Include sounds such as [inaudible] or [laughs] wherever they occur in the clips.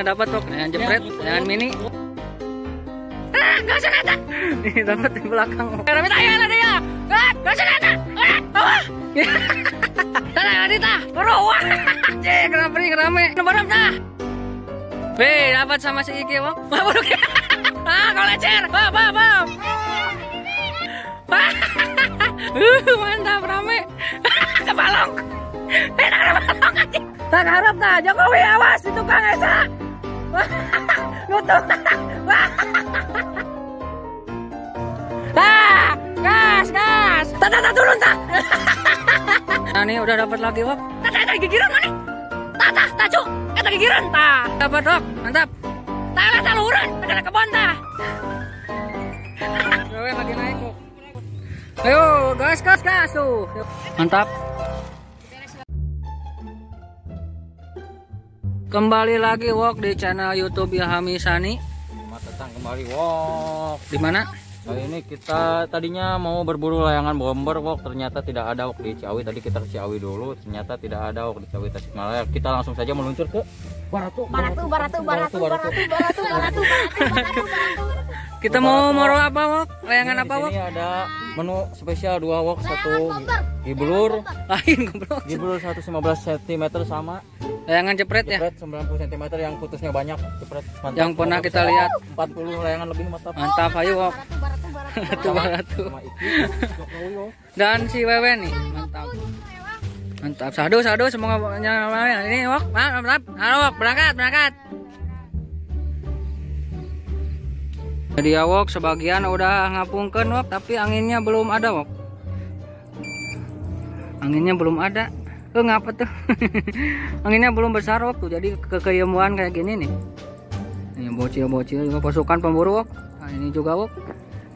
akhirnya dapat kok yang jepret yang mini ah gak usah nata [laughs] nih dapat di belakang rame tanya lah dia ah gak usah nata ah sana Adita bro wah cek kenapa nih rame nomor dah Be, dapat sama si Iki, Wok. Wah, bodoh. [laughs] ah, kau lecer. Wah, wah, wah. [laughs] uh, mantap rame. Kebalong. Eh, tak ada balong anjing. Tak harap tak Jokowi awas di tukang Esa. Nutup. Ah, gas, gas. Tak, tak, turun, tak. [laughs] nah, ini udah dapat lagi, Wok. Tak, tak, tak, gigiran mana? Cuk. Eh, tak, gigiran, tak. Dapat, Wok. Mantap. Tak, tak, luhuran. Ada kebon, tak. Cewek lagi naik, Wok. Ayo, gas, gas, gas, tuh. Mantap. Kembali lagi Wok di channel YouTube Ilhami Sani. Selamat datang kembali Wok. Di mana? Kali ini kita tadinya mau berburu layangan bomber Wok, ternyata tidak ada Wok di Ciawi. Tadi kita ke Ciawi dulu, ternyata tidak ada Wok di Ciawi Tasikmalaya. Kita langsung saja meluncur ke Baratu. Baratu, baratu, baratu, baratu, baratu, baratu, baratu, baratu. Kita mau moro apa Wok? Layangan apa Wok? sini ada menu spesial dua Wok, satu gibelur, Lain goblok. gibelur 115 cm sama Layangan jepret ya. jepret 90 cm yang putusnya banyak jepret. Mantap. Yang pernah kita lihat. 40 layangan lebih mantap. Mantap ayo Wok. Baratu, baratu. Dan si Wewe nih, mantap. Mantap. Sadu, sadu semoga nyala ini Wok. Mantap. Halo Wok, berangkat, berangkat. Jadi ya Wok, sebagian udah ngapungken Wok, tapi anginnya belum ada Wok. Anginnya belum ada. Eh ngapa tuh? [laughs] anginnya belum besar Wok tuh, jadi kekeyemuan kayak gini nih. Ini bocil-bocil juga pasukan pemburu Wok. Nah, ini juga Wok.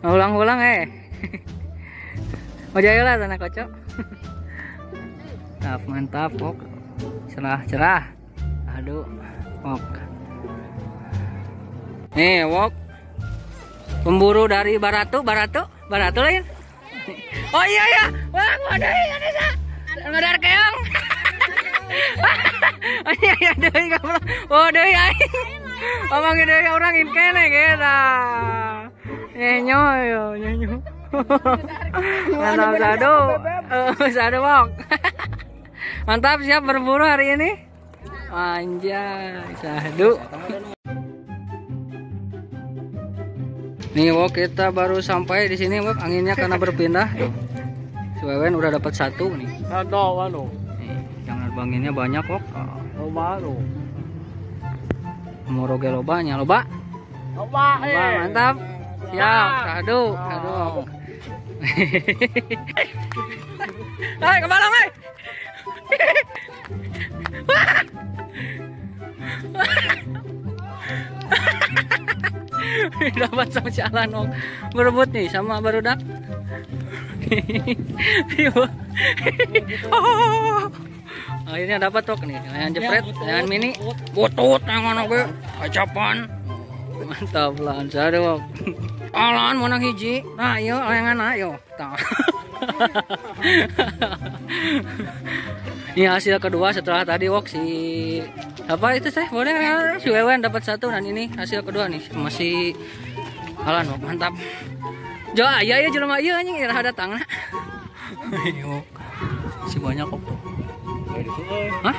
Nah, Ulang-ulang eh. [laughs] Lah tanah kocok. [laughs] mantap mantap Wok. Cerah cerah. Aduh, Wok. Nih Wok. Pemburu dari Baratu, Baratu, Baratu lain. Oh iya ya, wah ada ada sa, ngadar keong. Oh iya iya deui [laughs] goblok. Oh deui aing. Omong deui orang in kene kita. Nyenyo yo nyenyo. Mantap sadu. Eh sadu wok. [laughs] Mantap siap berburu hari ini. Anjay, sadu. Nih Wok kita baru sampai di sini Wok anginnya karena berpindah. Tuh. Si Wewen udah dapat satu nih. Ada anu, Nih, yang nerbanginnya banyak Wok. Oh, baru. mau roge lobanya loba. Apa? Loba mantap. Siap, sadu, sadu. Wok. Hai, ke balong, hai. [laughs] [laughs] dapat sama si Alan Wok. berebut nih sama barudak Oh. [laughs] akhirnya dapat tok nih. Yang jepret yang mini. Butut yang mana gue kacapan mantap lah Wok. Alan mau hiji? Nah yuk layangan ayo Tah. [laughs] ini hasil kedua setelah tadi Wok si apa itu saya boleh si Wewen dapat satu dan ini hasil kedua nih masih Alan Wok. Mantap. Jo iya ya jelema iya anjing. Ira ada tangan Ayo. si banyak kok Hah?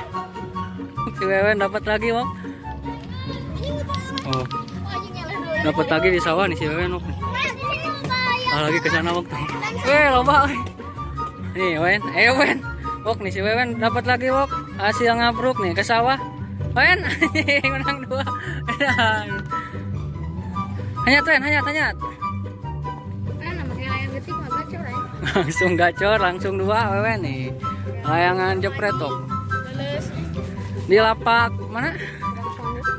Si Wewen dapat lagi Wok. Oh. Dapat lagi di sawah nih si Wewen Wok. Ah, lagi ke sana Wok tuh. Eh euy. Nih Wen, eh Wen Wok nih si Wewen dapat lagi Wok. Hasil ngabruk nih ke sawah. Wen [laughs] menang dua. [laughs] Hanya tuh hanya tanya Kan ya. langsung gacor langsung dua Wewen nih. Layangan jepret tuh di lapak mana?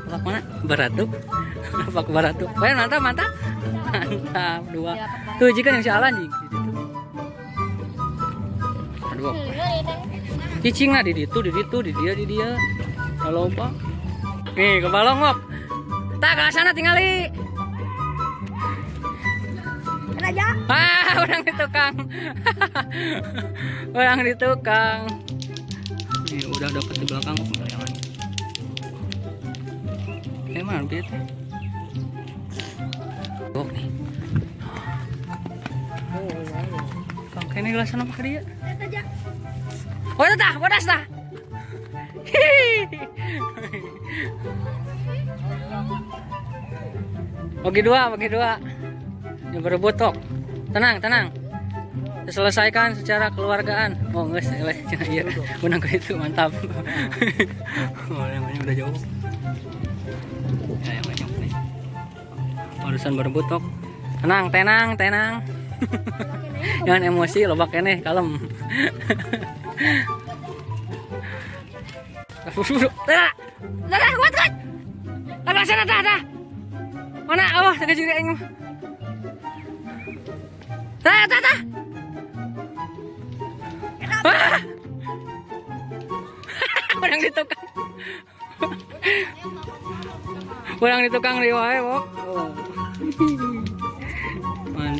Lapak mana? Baratu [laughs] lapak baratu Wen mantap mantap. Mantap dua. Tuh jika yang si Alan jing aduh cicing lah di situ di situ di dia di dia kalau lupa nih ke balong Wok tak ke sana tinggali aja. Ah, [laughs] orang di tukang. [laughs] orang di tukang. Nih, udah dapet di belakang layangan. Eh mana piet? Oh nih. Kene gelasan apa dia? Oh itu tah, bodas. Hihihi. Bagi dua, bagi dua. Yang berebut tok. Tenang, tenang. Selesaikan secara keluargaan. Oh, enggak. [laughs] Iya, benang ke itu mantap. oh, yang banyak udah jauh. Ya, yang banyak nih. Urusan berebut tok. Tenang, tenang, tenang. Jangan emosi, lobak ini, kalem. Tara, tara, kuat, kuat. Tara, sana, tara, tara. Mana? Oh, tengah juri tah. Ah! [laughs] Orang di tukang. Orang di tukang Wok.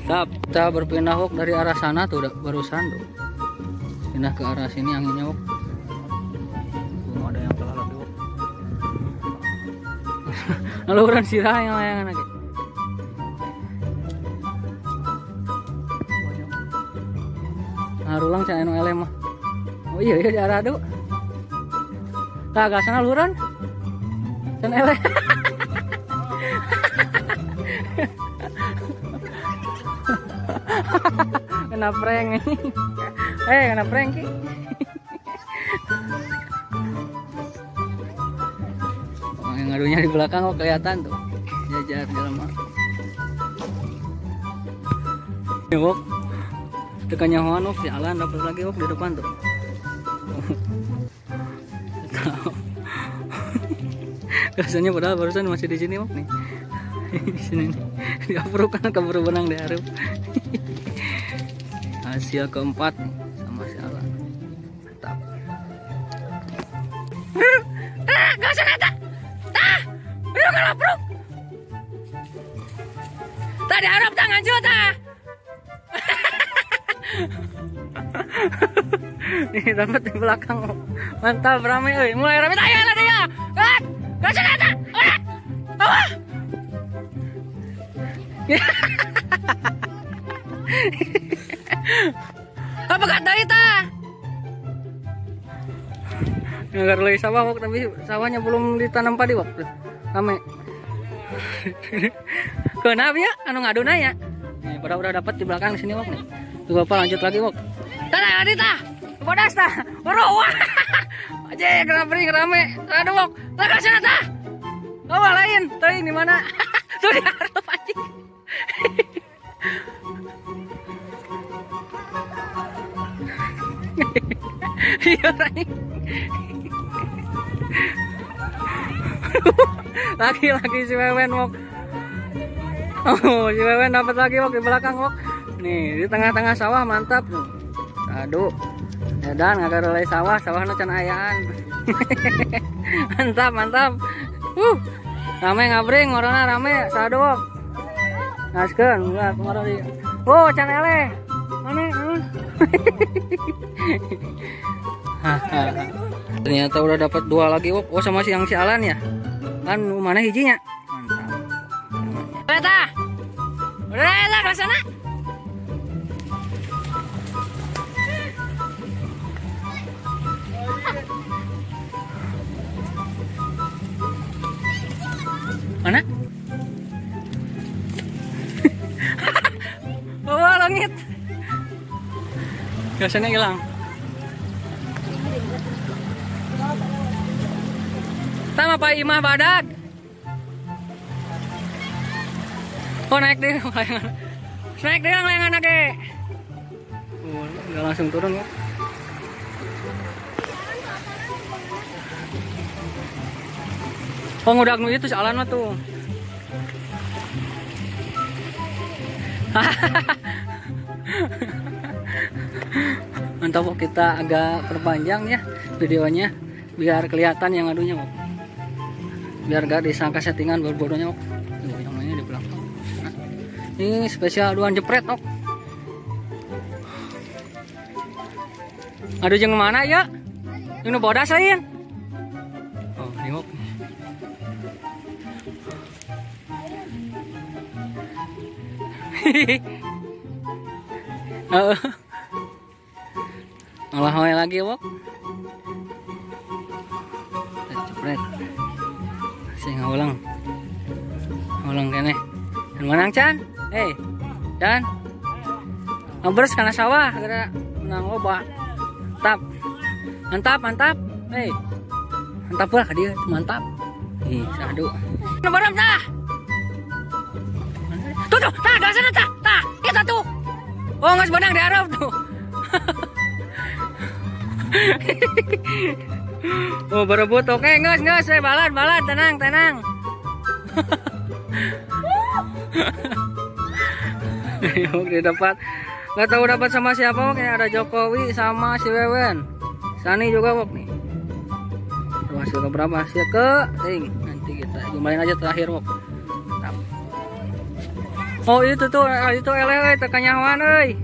Mantap. Kita berpindah Wok dari arah sana tuh udah barusan tuh. Pindah ke arah sini anginnya, Wok. Belum ada yang lagi. Wok. [laughs] Lalu orang sirah yang layangan lagi. Harulang cina anu elem. Oh iya iya di arah adu. Kagak sana luran. Can ele. [laughs] kena prank ini. [laughs] Eh kena prank ki. Oh, yang ngadunya di belakang kok kelihatan tuh. Jajar jalan mah. Ya, Wok. Tekan nyahoan Wok, si Alan dapat lagi Wok di depan tuh. [laughs] Rasanya padahal barusan masih di sini Wok nih. [laughs] di sini nih. Di approve kan keburu benang di Arab. Asia keempat sama si Alan. Mantap. Ah, gak usah nata. Tah, ayo kalau bro. Tadi Arab tangan juta. [laughs] Nih dapat di belakang. Mantap ramai euy. Mulai ramai tanya lah dia. Gak usah nata. Udah. [laughs] Apa? Apa kata itu? Nggak lagi sawah Wok, tapi sawahnya belum ditanam padi wok. Rame. Kenapa ya? Anu ngadu nanya. Nih, pada udah dapat di belakang sini wok nih. Tuh bapak lanjut lagi wok. Tara Adita, bodas ta, wah. Aja kenapa nih rame. Aduh wok, tak kasih nata. Bawa lain, [laughs] tuh di mana? Tuh di harap anjing. [laughs] Iya. [laughs] Laki-laki si Wewen wok. Oh, si Wewen dapat lagi wok di belakang wok. Nih, di tengah-tengah sawah mantap. Aduh. Ya dan nggak relay sawah, sawahnya can ayaan. [laughs] mantap, mantap. Uh. Rame ngabring, orangnya rame, sado wok. Naskeun, enggak kemarin. Oh, can ele. Ternyata udah dapat dua lagi wok. Oh sama si yang si Alan ya. Kan mana hijinya? Mantap. Eta. Udah eta ke sana. Mana? [laughs] oh, langit. Biasanya hilang. Tama Pak Imah badak. Oh naik deh [laughs] layangan. Naik deh layangan age. Oh, nggak langsung turun ya. Oh ngudak nu itu si Alan mah tuh. [laughs] mantap kok kita agak perpanjang ya videonya biar kelihatan yang adunya kok. Biar gak disangka settingan berbodohnya kok. Yang mainnya di belakang. Ini spesial aduan jepret kok aduh jeng mana ya? Ini bodas lain oh nengok [laughs] hehehe. Oh. Olah wae lagi, Wok. Cepret. Si ngaulang. Ngaulang kene. Dan menang, Chan. Hei. Chan. Ngabers kana sawah gara menang loba. Mantap. Mantap, mantap. Hei. Mantap lah dieu, mantap. Ih, sadu. Nomor tah. Tuh, tuh, tah, dah sana tah, tah, kita tuh. Oh, nggak sebenang di Arab tuh. [laughs] [laughs] oh, berebut. Oke, nges, eh, balat, balat, tenang, tenang. [laughs] Yuk, dia dapat. Gak tahu dapat sama siapa. Ini ada Jokowi sama si Wewen. Sani juga, Wok nih. Hasil ke berapa? Hasil ke ting. Nanti kita jumlahin aja terakhir, Wok. Oh itu tuh itu lele tekanyawan euy.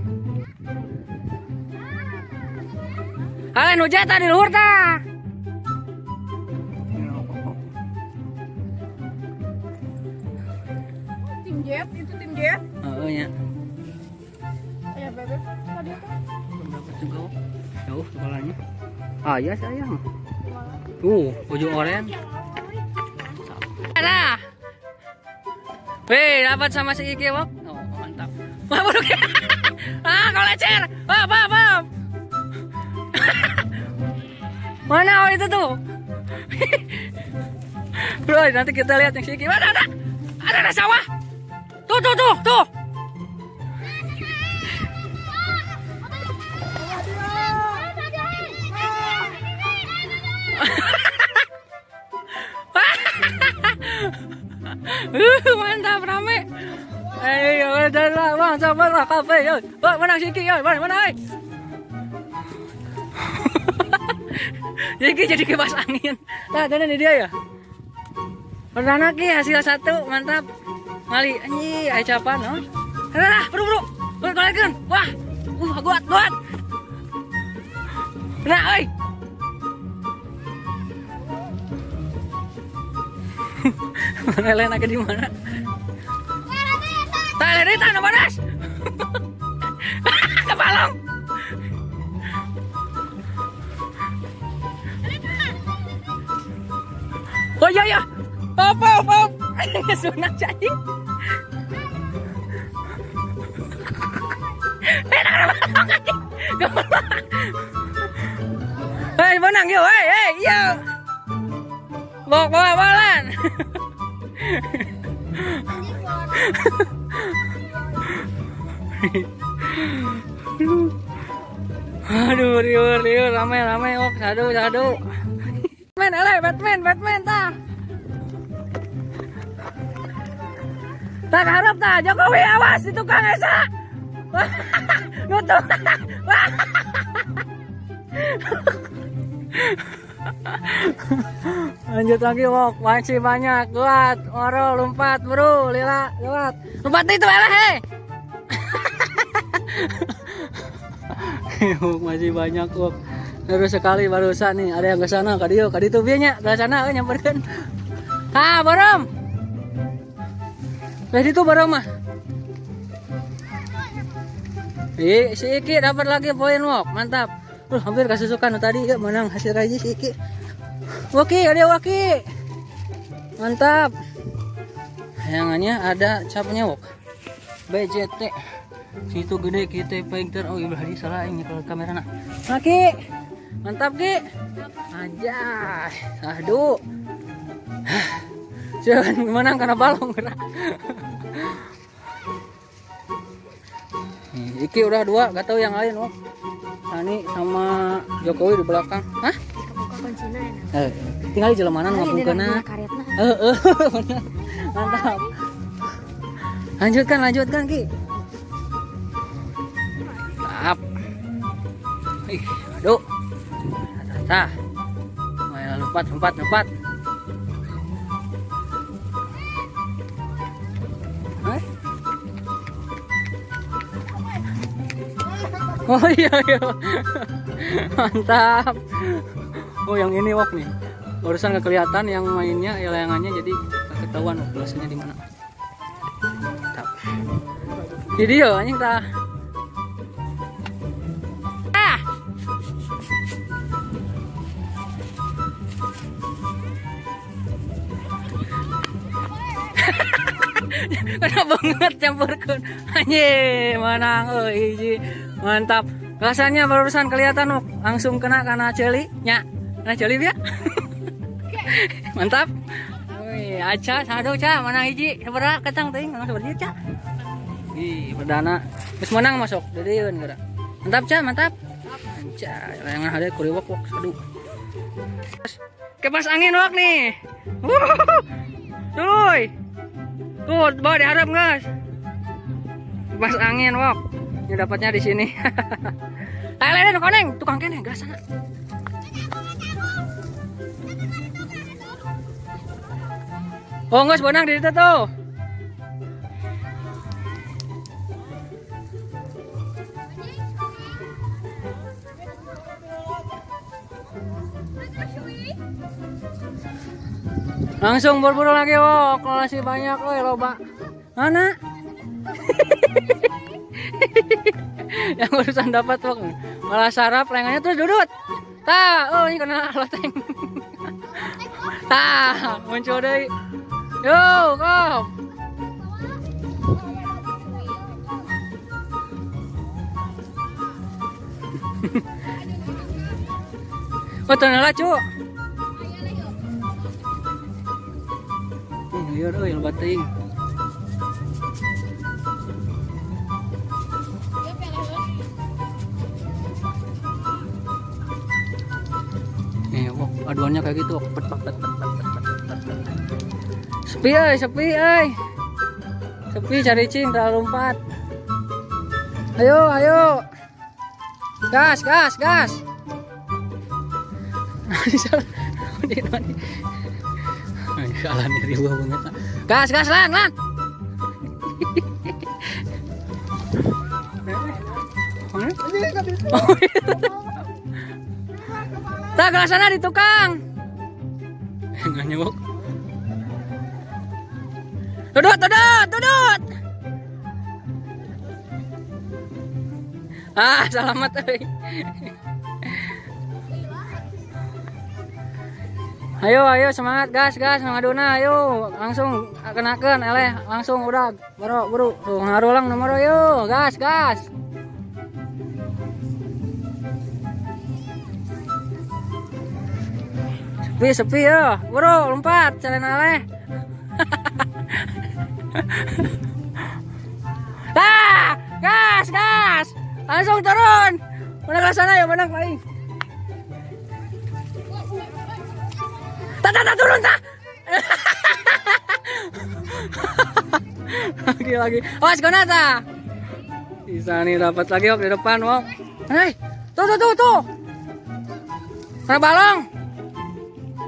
Kalian hujat di luhur tah. Tim Jet, itu tim Jet. Oh ya. Ya, bebek. Tadi apa? Berapa? Wok? Jauh kepalanya. Ah ya sayang. Tuh ujung oren. Ada. Wih, dapat sama si Iki, Wok. Oh, mantap. Wah, buruk ya. [laughs] ah, kau lecer. Wah, bam, bam. [laughs] Mana itu tuh? [laughs] Bro, nanti kita lihat yang si Iki. Mana ada? Ada ada sawah. Tuh, tuh, tuh, tuh. [laughs] Uh, mantap rame. Eh, udah lah, bang, sabar lah kafe, yo. Bang, menang Siki, yo, bang, mana, eh? Siki jadi kipas angin. Nah, dan ini dia ya. Perdana ki hasil satu, mantap. Mali, anji, ayo capan, no? Nah, bro, bro, bro, balikin. Wah, uh, kuat, kuat. Nah, oi. [laughs] Lele nak di mana? Tak lele tak panas. [laughs] Kepalong. Oh iya iya. [laughs] Apa apa? Sunat cacing. Hei, menang yuk, hei, hei, yuk. Bok bawa balan. [laughs] Aduh, riur, riur, ramai, ramai, ok, sadu, sadu. Batman, alay, Batman, Batman, ta. Tak harap ta, Jokowi awas di tukang esa. [laughs] Nutup. [laughs] Lanjut lagi wok, masih banyak. Kuat, oro, lompat, bro, lila, lewat. Lompat itu elah, he. [laughs] Wok, masih banyak wok. Terus sekali barusan nih, ada yang ke sana, ke dia, ke ditu bianya, ke sana, eh, nyamperin. Ha, borom. Ke ditu borom mah. Ih, si Iki dapat lagi poin wok, mantap. Tuh, hampir kesusukan tadi ya menang hasil kaji si Iki. Waki, ada Waki. Mantap. Sayangannya ada capnya wok. BJT. Situ gede kita painter. Oh, ibu hari salah ini kalau kamera nak. Waki. Mantap, Ki. Anjay. Aduh. Jangan menang karena balong. Nih, Iki udah dua, gak tahu yang lain, Wok. Tani sama Jokowi di belakang. Hah? Eh, tinggal di jelemanan ngapung kena. Eh, eh. Mantap. Lanjutkan, lanjutkan, Ki. Mantap. Ih, aduh. Tah. Ayo lompat, lompat, lompat. Hah? Oh iya iya. [laughs] Mantap. Oh yang ini wok nih. Urusan nggak kelihatan yang mainnya ya layangannya jadi ketahuan wok belasnya di mana. Mantap. Video anjing tah. Kena banget campurkan. Anjing, menang euy hiji. Mantap. Rasanya barusan kelihatan Wok. langsung kena karena celi. Nya, kena celi ya. [laughs] Mantap. Wih, aca sado ca mana hiji sabaraha ketang teuing mana sabaraha ca. Ih, perdana. Terus menang masuk dari kan geura. Mantap ca, mantap. Ca, layangan hade kuriwok wok sadu. Kepas angin wok nih. Wuh. Duluy. Tuh, bawa diharap guys. Kepas angin wok. Ini dapatnya di sini. [laughs] Leden koneng, tukang keneng, gas sana. Oh, nggak benang di situ tuh. Langsung berburu lagi, wo. Kalau masih banyak, woi, loba. Mana? [laughs] Yang barusan dapat, wo. Malah sarap, lengannya tuh dudut. Tah, oh ini kena loteng. [laughs] Tah, muncul deh. Yo, kom. Oh, tenang cu. Iya, ayo dong yang bating. Eh, wok, aduannya kayak gitu, wok. Pet, pet, pet, pet, pet. Sepi, ay sepi, ay Sepi cari cing, terlalu lompat. Ayo, ayo. Gas, gas, gas. [laughs] nanti salah sana. Di mana? Nah, salah diri gua banget. Gas, gas, lan, lan. Tak ke sana di tukang. Enggak nyewok. Dudut, dudut, dudut. Ah, selamat Ayo, ayo semangat gas, gas ngaduna ayo. Langsung kenakan eleh langsung udah bro bro. Tuh ngarulang nomor ayo. Gas gas. Sepi sepi ya bro lompat jalan eleh [laughs] ah gas gas. Langsung turun. Menang ke sana ya menang paling tak tak tak turun tak. Lagi lagi. Awas kau nata bisa nih dapat lagi wok di depan wok hei tuh tuh tuh tuh kena balong?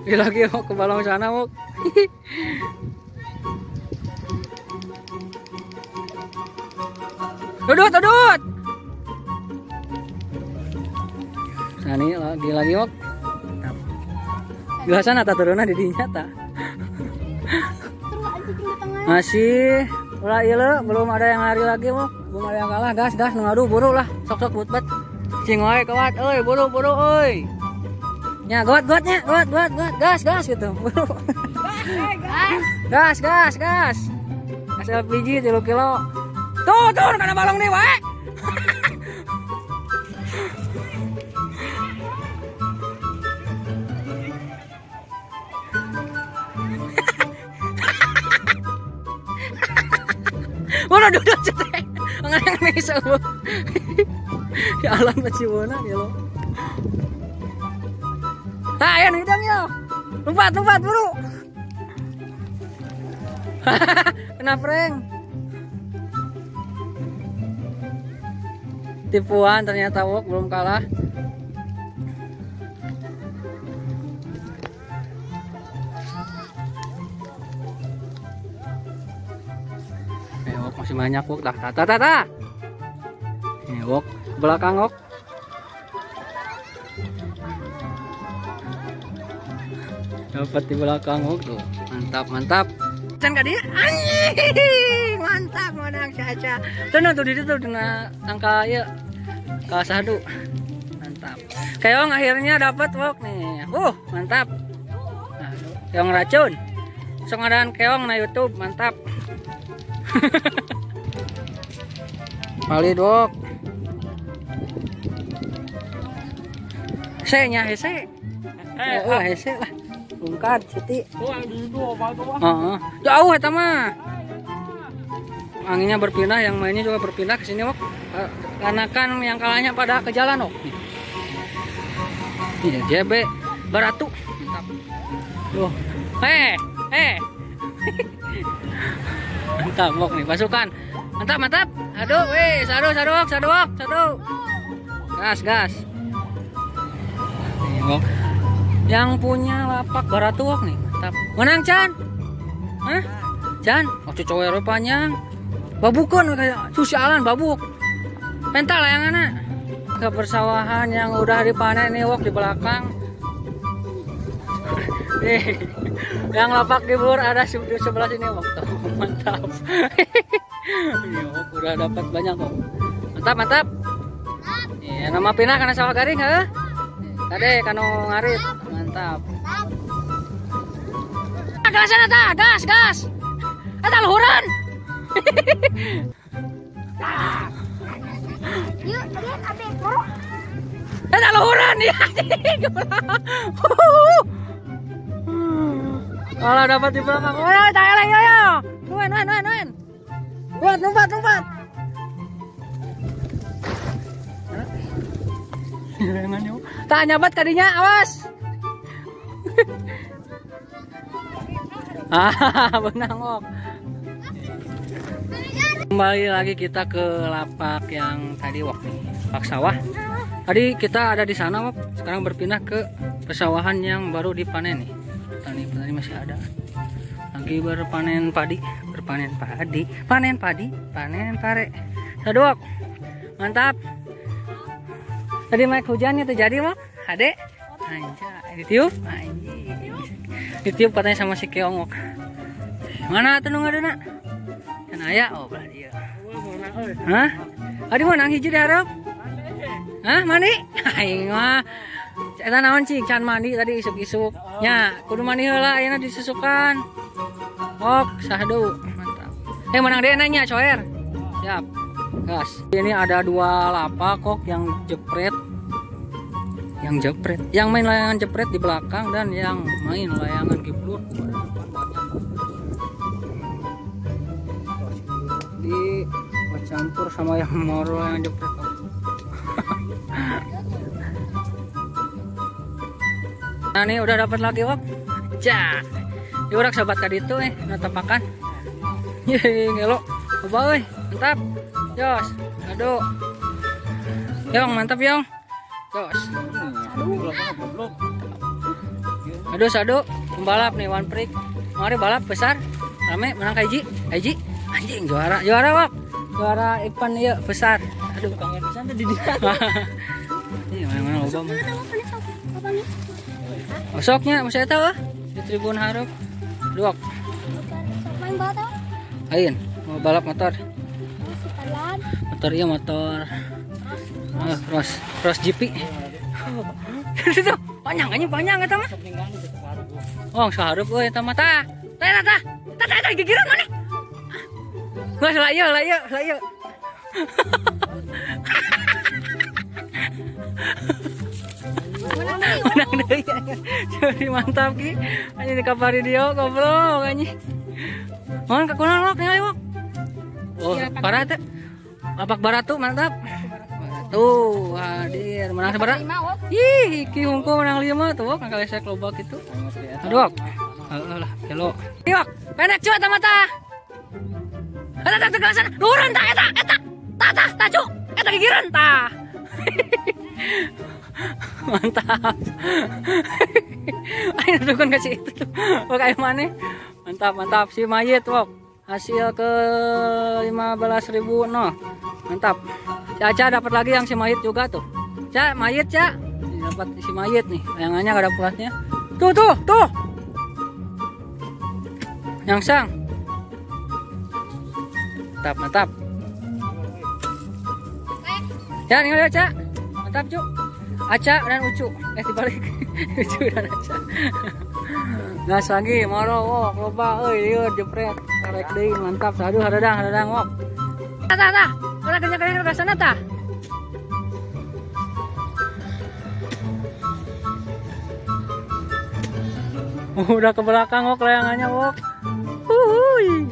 Lagi lagi wok ke balong sana wok dudut dudut. Sani lagi lagi wok Gak sana tak turunnya di dinya tak masih. Ulah iya belum ada yang lari lagi mau belum ada yang kalah. Gas gas. Ngadu buru lah. Sok sok but cing wae kawat oi buru buru oi. Nya got gotnya got got got gas gas gitu. Buru gas gas gas. Gas LPG 3 kilo. Tuh tuh karena balong nih wae Mana duduk cetek. Ngarang bisa lu. Ya alam peciwona ya lo. Ah, ayo hidang yo. Lompat, lompat buru. [laughs] Kena prank. Tipuan ternyata wok belum kalah. Banyak wok dah. Tata tata. Ini wok belakang wok. Dapat di belakang wok tuh. Mantap mantap. Dan gak dia? Anjing, mantap menang si Aca tuh di situ dina angka ya angka satu mantap keong akhirnya dapat wok nih uh mantap nah, keong racun ada keong na YouTube mantap [laughs] Valid wok Hese nya hese Eh, oh, hese lah. Bungkar, Siti. Heeh. Jauh eta mah. Anginnya berpindah, yang mainnya juga berpindah ke sini, Wok. Eh, Karena kan yang kalahnya pada ke jalan, Wok. Iya, JB Baratu. Mantap. Tuh. Eh, eh. [laughs] mantap, Wok nih, pasukan. Mantap, mantap. Aduh, weh, sadu, sadu, sadu, sadu. Gas, gas. Yang punya lapak baratuok nih mantap menang Chan Hah? Chan oh cowok panjang babukon kayak susialan babuk pental yang anak ke persawahan yang udah dipanen nih wok di belakang nih yang lapak di bur ada di sebelah sini wok Tuh, mantap wok udah dapat banyak wok mantap mantap Iya, nama pinah karena sawah garing ha? Tade kanu ngarit mantap. Ah, Gasan eta, gas, gas. Eta luhuran. Yuk, lihat buruk. Eta luhuran ya. [laughs] Kalau dapat di belakang, oh ya, tayo lagi, ayo. Nuan, nuan, nuan, nuan. Nuan, numpat, numpat. Tak nyabat kadinya, awas. [laughs] ah, benang ok. Kembali lagi kita ke lapak yang tadi wak nih, lapak sawah. Tadi kita ada di sana wak, sekarang berpindah ke persawahan yang baru dipanen nih. Petani-petani masih ada. Lagi berpanen padi, berpanen padi, panen padi, panen pare. Sadu wak, mantap. Tadi naik hujannya terjadi wak, adek. Anjay, ditiup, anjing. Ditiup katanya sama si Keongok. Mana tuh nunggu nak? Kan ayah, oh belah dia. Hah? Adi mana hiji diharap? Hah, mandi? [laughs] Aing mah. Eta naon cing can mandi tadi isuk-isuk. Nya, kudu mandi heula ayeuna disusukan. Ok, sahdu. Mantap. Eh menang deh nanya coer. Siap. Gas. Ini ada dua lapak kok yang jepret yang jepret yang main layangan jepret di belakang dan yang main layangan giblur di campur sama yang moro yang jepret [laughs] nah ini udah dapat lagi wak. Ja diurak sobat tadi itu eh natapakan [laughs] yeay ngelo apa weh mantap. Jos aduh yong mantap yong jos. Aduh sadu pembalap nih one prick mari balap besar. Rame menang kaiji. Kaiji. Anjing juara. Juara wak. Juara Ipan ya besar. Aduh kangen pisan tadi dia mah Osoknya masih tahu ah? Di Tribun Harap bata. Ain mau balap motor. Motor iya motor. Ah, cross cross GP itu panjang aja panjang eta mah oh saharup euy eta mah tah tah tah tah tah gigireun mana? Wah, lah iya, lah iya, lah iya. [laughs] Menang deui. Jadi mantap ki. Anjing di kapari dia goblok anjing. Mohon ka kunaon wak ningali wak. Oh, parah teh. Lapak baratu mantap. Tuh, hadir menang wok. Ih, ki hungku menang lima tuh, wak kali saya lobak itu. Aduh, wak. Heeh lah, kelo. Ih, wak, pendek cuy mata. Eta teh tegelasan, luhureun tah eta, eta. Tah tah, tah cu. Eta gigireun tah. [laughs] Mantap. Ayo dukun kasih itu tuh. Ayo mana? Mantap, mantap si mayit, wak. Hasil ke 15.000 no. Mantap. Si Aca dapat lagi yang si mayit juga tuh. Ca, mayit, Ca. Ini Dapat si mayit nih. Layangannya gak ada pulasnya. Tuh, tuh, tuh. Yang sang. Mantap, mantap. Ya, ini Aca. Mantap, Cuk. Aca dan Ucu. Eh, dibalik. [laughs] Ucu dan Aca. Gas lagi, moro, wok, loba, euy, lieur, jepret. Karek deui, mantap. Saduh, hadadang, hadadang, wok. Tah, tah, tah. Udah kerja-kerja ke sana, tah. [laughs] Udah ke belakang wok layangannya wok. Uhuy.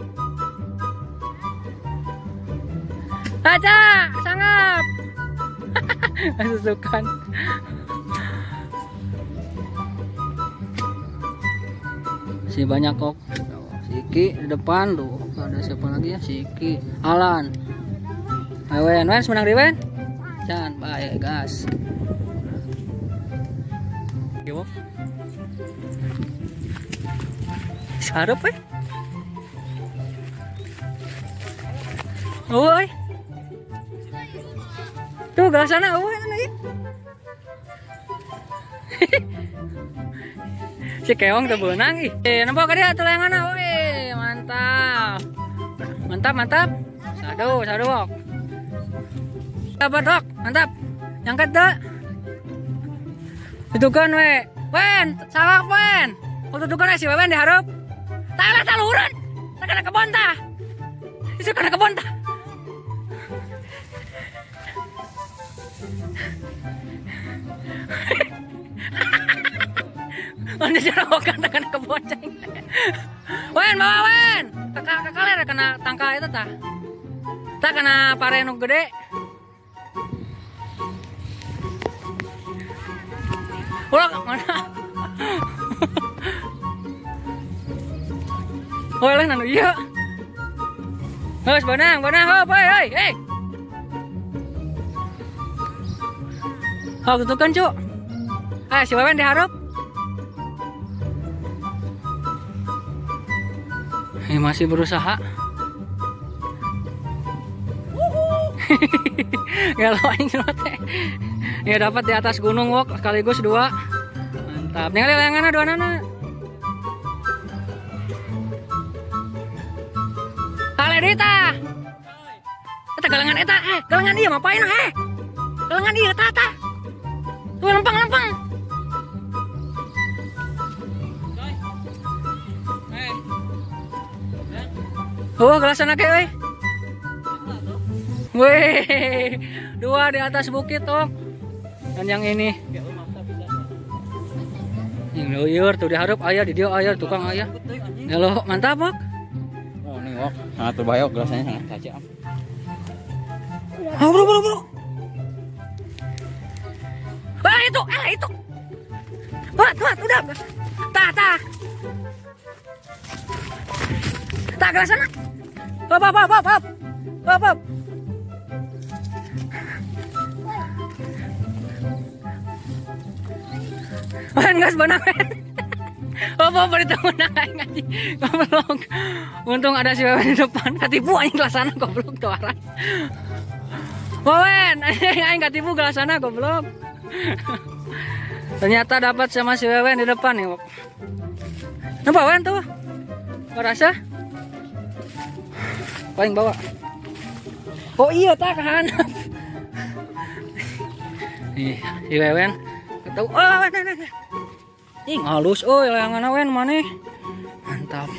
Aja, sangap. [laughs] Susukan. Si banyak kok. Siki depan tuh. Ada siapa lagi ya? Siki, Alan. Wen, Wen menang di Wen. Jangan, baik gas. Wok. Sarap eh. Oi. Gelas sana, oi sana ya. si keong tuh benang ih. Eh, nampak dia tuh layangan oi. Mantap. Mantap, mantap. Sadu, sadu wok. Dapat dok, mantap. Nyangkat dah. Itu kan we. Wen, sawak wen. Waktu itu kan si Wewen diharap. Talah taluran. Tak kena kebon tah. Itu kena kebon tah. Mana tak kena kebon ceng. Wen bawa wen. Kakak kakak ler kena tangka itu tah. Tak kena pare nu gede. Ulah mana? [laughs] Lah nanu iya. Hos benang, benang, hop, hei, hei, hei. Oh, tutukan, Cuk. Ah, si Wewen diharap. Eh, masih berusaha. Galau aing teh. Ya dapat di atas gunung wok sekaligus dua. Mantap. Ningali layanganna dua nana. Kale Dita. Eta galangan eta, eh, galangan ieu ngapain eh? Tah tah. Tuh lempang lempang. Oh, gelas anak euy. Wih, dua di atas bukit tuh. Dan yang ini. Yang liur tuh diharap ayah di dia ayah tukang ayah. Halo, mantap, Pak. Oh, ini wok. Sangat berbahaya gelasnya sangat tajam. Oh, bro, bro, bro. Wah, itu, eh, itu. Wah, tuh, udah. Tah, tah. Tah, gelas sana. Hop, hop, hop, hop, hop. Hop. Wan gas benang. Oh, apa berita menang aing anjing. Goblok. Untung ada si Wewen di depan. Katipu aing kelas sana goblok tuh arah. Wewen, [laughs] aing katipu kelas sana goblok. Ternyata dapat sama si Wewen di depan nih. Nampak Wewen tuh? Merasa? Paling bawa. Oh iya tak kan. [laughs] Nih, si Wewen ketemu. Oh, nah, nah, nah. Ih, halus oh layangan Wewen mana? Mantap.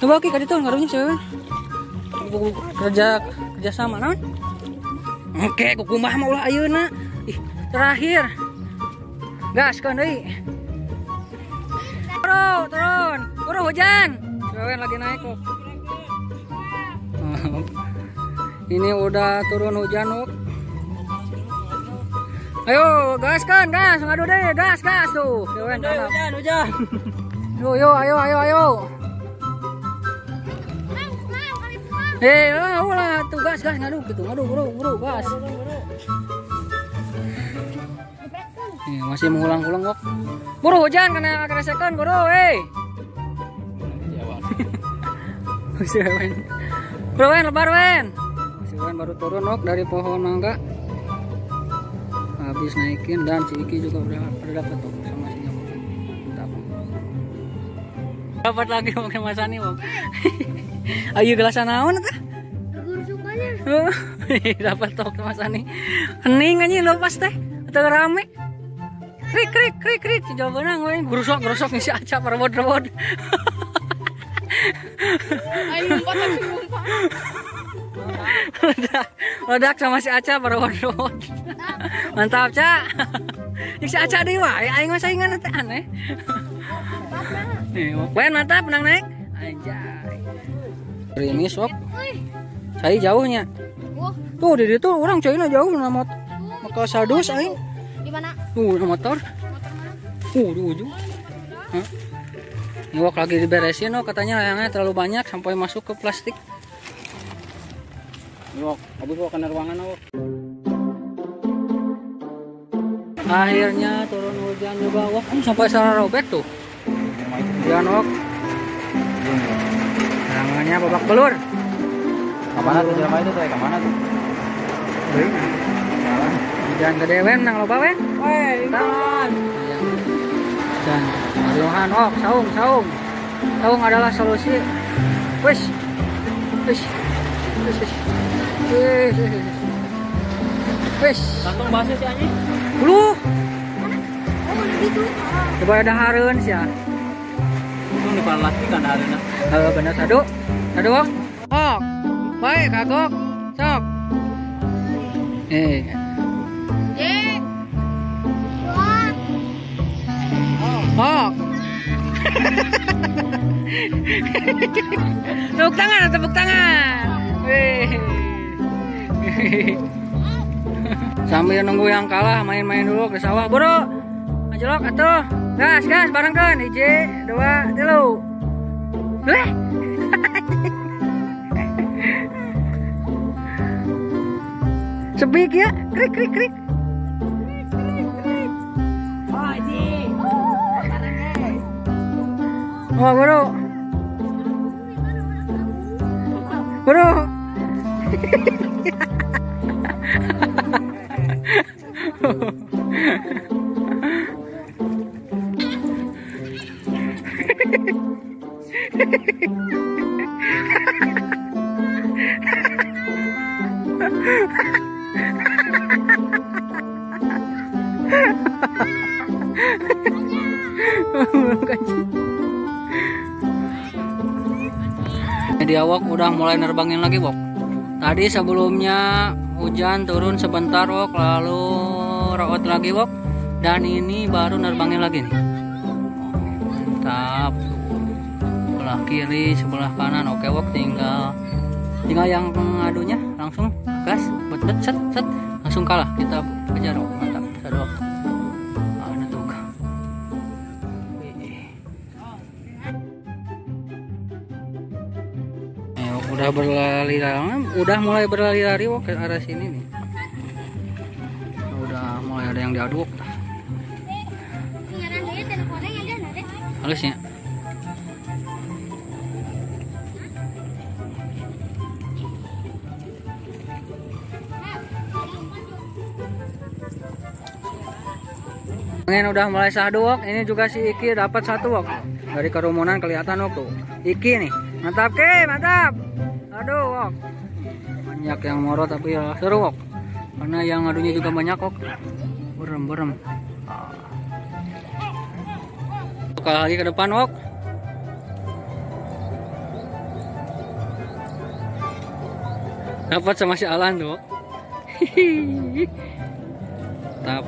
Coba ki kadi tuh ngaruhnya si Wewen. Kerja kerja sama non? Oke, kuku mah mau lah ayeuna. Ih, terakhir. Gas kan deui. Bro, turun. Bro, hujan. Wewen lagi naik kok. Ini udah turun hujan, Wok. Ayo, gas kan, gas. Ngadu deh, gas, gas tuh. Tanam. Hujan, hujan. Yo, yo, ayo, ayo, ayo. Eh, lah, lah, tuh gas, gas, ngadu gitu, ngadu, bro, bro, gas. Eh, masih mengulang-ulang, Wok. Buru hujan kena keresekan, buru, eh. Si Wen. Bro, Wen, lebar, Wen. Si Wen baru turun, Wok, dari pohon mangga. Habis naikin dan si Iki juga udah udah dapat tuh sama si. Mantap. Dapat lagi Wok sama Sani, Wok. Ayo gelas naon eta? [laughs] dapat tok mas Ani. Hening aja lepas teh. Atau rame. Krik krik krik krik. Jawabannya gue gerusok gerusok ngisi acap Ayo langsung ngumpet. ledak. Ledak sama si Aca rebot rebot mantap cak si Aca deh wah aing mah saingan teh. Aneh. Nih wen mantap. Menang naik. Anjay. Ini sok saya jauhnya. Wah, tuh di situ orang China jauh nama maka sadus aing. di mana? tuh motor. Motor mana? uh di ujung? Ini wok lagi diberesin oh katanya layangnya terlalu banyak sampai masuk ke plastik. Wok, abis wok kena ruangan wok. akhirnya turun hujan juga wok ini sampai salah robek tuh. Hujan wok namanya babak belur Ke mana tuh jelema itu tuh? Ke mana tuh? hujan gede wen nang loba wen Weh, Tangan. Dan Johan, oh, saung, saung. Saung adalah solusi. Wes. Wes. Wes. Wes. Wes. wes. Wes. Kantong bahasa si anjing. Dulu. Oh. Coba ada hareun sih ya. Itu di plastik kan na. Halo bener sadu. Sadu. Oh. Baik, kagok. Sok. Eh, Eh. Oh. [laughs] tepuk tangan, tepuk tangan. Sambil nunggu yang kalah main-main dulu ke sawah, bro. Ajelok atuh. Gas, gas bareng kan. Hiji, dua, tilu. Leh. Sepik ya, krik krik krik. Oh, bro. Bro. [laughs] Dia wok udah mulai nerbangin lagi wok. Tadi sebelumnya hujan turun sebentar wok, lalu raut lagi wok, dan ini baru nerbangin lagi nih. Mantap. Sebelah kiri, sebelah kanan, oke wok tinggal tinggal yang pengadunya langsung gas, bet bet set set langsung kalah kita kejar wok. Mantap, satu wok. Udah berlari-lari, udah mulai berlari-lari wok ke arah sini nih. Udah mulai ada yang diaduk. Halusnya. Angin udah mulai sahdu wok. Ini juga si Iki dapat satu wok. Dari kerumunan kelihatan wok. Iki nih. Mantap ke, mantap. Banyak yang moro tapi ya seru wok. Karena yang adunya juga banyak wok. Berem berem. Buka lagi ke depan wok. Dapat sama si Alan tuh. [laughs] Tap.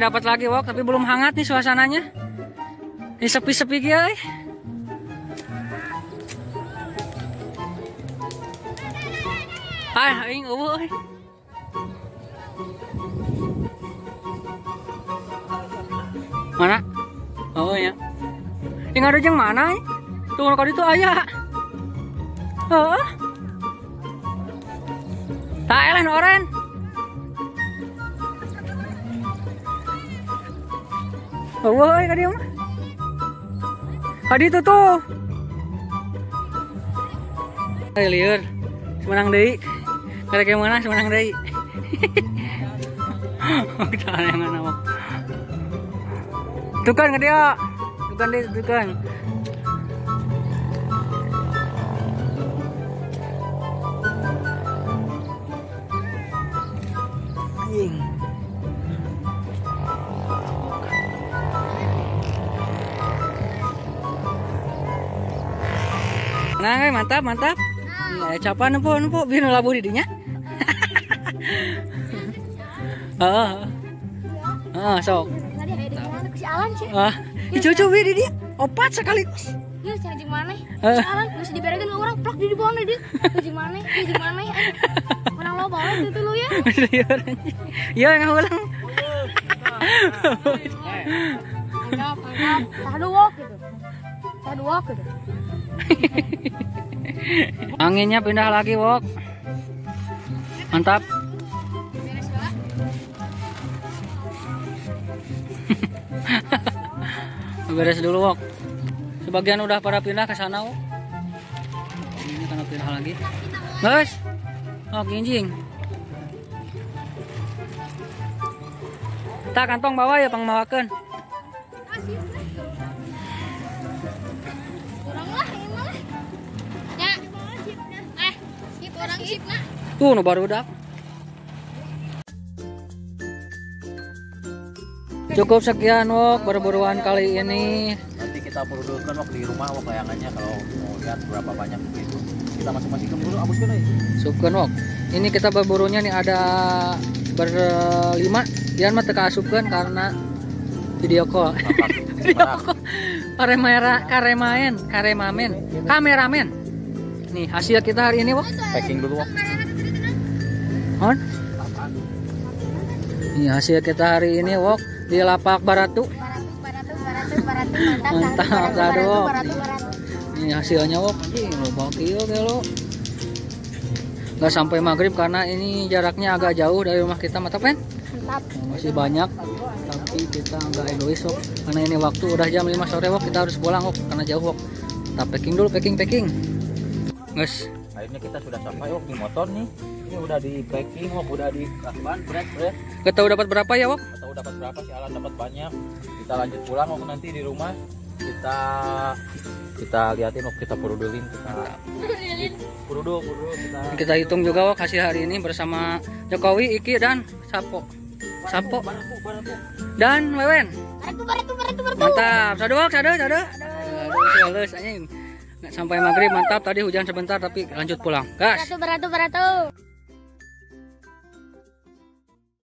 Dapat lagi wok, tapi belum hangat nih suasananya. Ini sepi-sepi kia. Ah, aing eueuh. Mana? Oh ya. Ini ada yang mana? Tuh kalau itu ayah. Oh. Tak elen oren. Oh, woi kadi mah. Kadi itu tuh. Liur. Semenang deui. Gara-gara mana semenang dari? Kita yang mana mau? Tukan ke dia. Tukan dia tukan. Anjing. Nah, mantap, mantap. Ya, capan nempo nempo biar labuh didinya. Heeh. Heeh, sok. Tadi ada di mana si Alan sih? Ah, dicucubi di dia. Opat sekaligus. Iya, cari di mana? Eh. Si Alan masih diberekin ke orang, plak di bawah dia. Di mana? Di mana? Menang lo bawa itu lu ya. Iya, yang ulang. Anggap, anggap. Sadu walk gitu. Sadu walk gitu. Anginnya pindah lagi, Wok. Mantap. [laughs] Beres dulu, Wok. Sebagian udah pada pindah ke sana, Wok. Ini karena pindah lagi. Guys. Oh, ginjing. Tak kantong bawa ya pang mawakeun. Orang lah, ini mah. Cukup sekian wok berburuan kali ini. nanti kita produkan waktu di rumah wak layangannya kalau mau lihat berapa banyak itu kita masing-masing dulu abuskan euy Supkeun wok. Ini kita berburunya nih ada berlima. Dian mah teka asupkeun karena video call. [laughs] Karemera, karemaen, karemamen, kameramen. Nih hasil kita hari ini wok. packing dulu wak On. Nih hasil kita hari ini wok di lapak Baratu. Mantap. Baratu, baratu. Ini hasilnya wok kieu ge lo. Nggak sampai maghrib karena ini jaraknya agak jauh dari rumah kita. Mantap. Masih banyak tapi kita nggak egois wok karena ini waktu udah jam 5 sore wok kita harus pulang wok karena jauh wok. Kita packing dulu packing packing. Guys, akhirnya kita sudah sampai wak di motor nih ini udah di packing wak udah di kasban berat berat kita dapat berapa ya wok? Dapat berapa si Alan dapat banyak kita lanjut pulang waktu nanti di rumah kita kita liatin waktu kita purudulin kita purudul kita Kita hitung juga wok hasil hari ini bersama Jokowi, Iki dan Sapo. Sapo dan Wewen. Mantap. Sadu wok, sadu, sadu. Halus anjing. Nggak sampai maghrib mantap tadi hujan sebentar tapi lanjut pulang. Gas. Baratu, baratu, baratu.